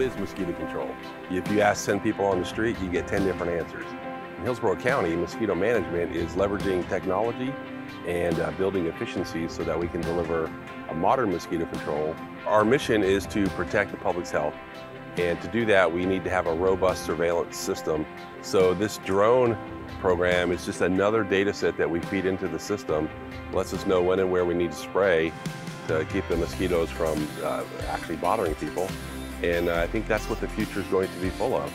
is mosquito control. If you ask 10 people on the street, you get 10 different answers. In Hillsborough County, mosquito management is leveraging technology and uh, building efficiencies so that we can deliver a modern mosquito control. Our mission is to protect the public's health. And to do that, we need to have a robust surveillance system. So this drone program is just another data set that we feed into the system, lets us know when and where we need to spray to keep the mosquitoes from uh, actually bothering people. And uh, I think that's what the future is going to be full of.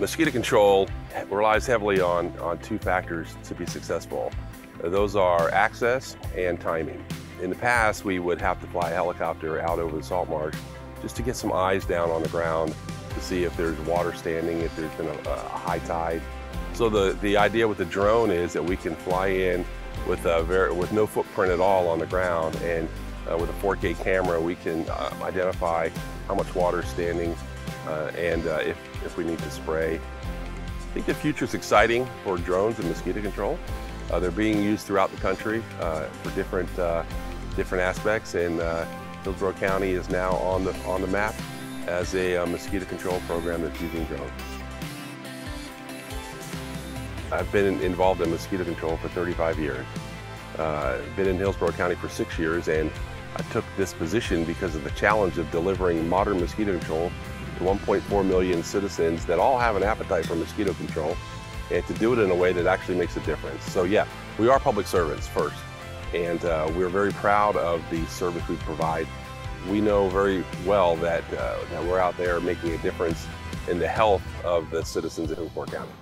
Mosquito control relies heavily on, on two factors to be successful. Those are access and timing. In the past, we would have to fly a helicopter out over the salt marsh just to get some eyes down on the ground to see if there's water standing, if there's been a, a high tide. So the, the idea with the drone is that we can fly in with, a very, with no footprint at all on the ground and uh, with a 4K camera we can uh, identify how much water is standing uh, and uh, if, if we need to spray. I think the future is exciting for drones and mosquito control. Uh, they're being used throughout the country uh, for different, different aspects and Hillsborough County is now on the, on the map as a mosquito control program that's using drones. I've been involved in mosquito control for 35 years. Uh, been in Hillsborough County for six years and I took this position because of the challenge of delivering modern mosquito control to 1.4 million citizens that all have an appetite for mosquito control and to do it in a way that actually makes a difference. So yeah, we are public servants first and uh, we're very proud of the service we provide we know very well that, uh, that we're out there making a difference in the health of the citizens of Hillsborough County.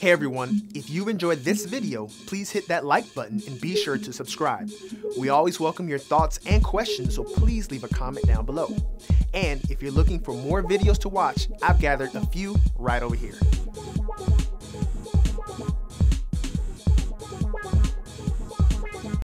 Hey everyone, if you enjoyed this video, please hit that like button and be sure to subscribe. We always welcome your thoughts and questions, so please leave a comment down below. And if you're looking for more videos to watch, I've gathered a few right over here.